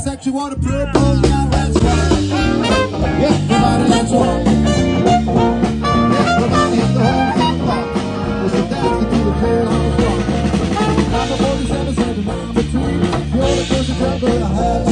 is actually purple Now let's. Yeah, everybody, let's walk. Yeah, everybody hit the whole hip hop. The dance to the 47 number. You're the first trouble I have